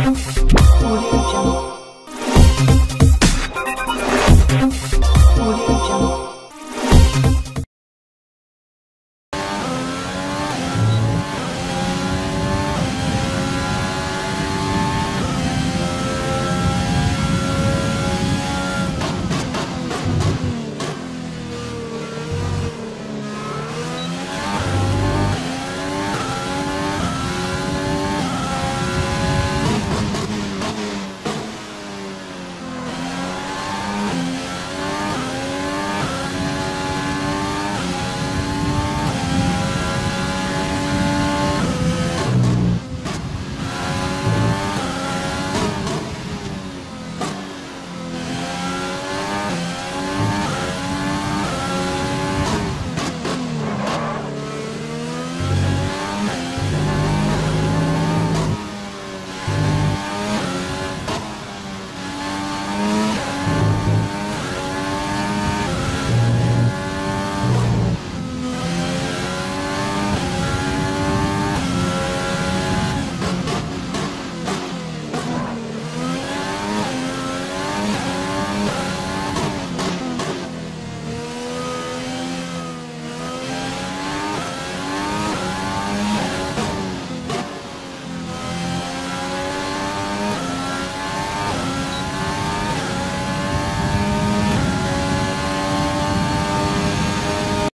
我就想